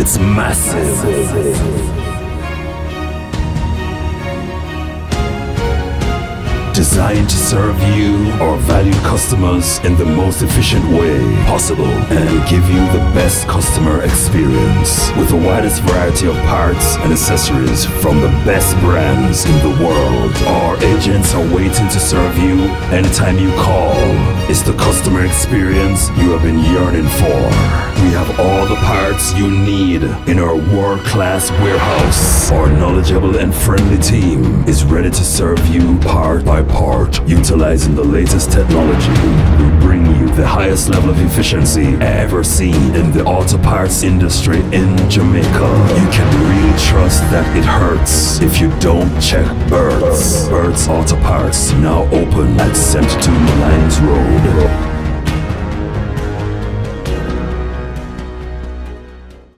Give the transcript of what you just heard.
It's massive. designed to serve you, our valued customers, in the most efficient way possible and give you the best customer experience with the widest variety of parts and accessories from the best brands in the world. Our agents are waiting to serve you anytime you call. It's the customer experience you have been yearning for. You need in our world class warehouse. Our knowledgeable and friendly team is ready to serve you part by part, utilizing the latest technology. We bring you the highest level of efficiency ever seen in the auto parts industry in Jamaica. You can really trust that it hurts if you don't check Bert's. Bert's Auto Parts now open at 72 Molynes Road.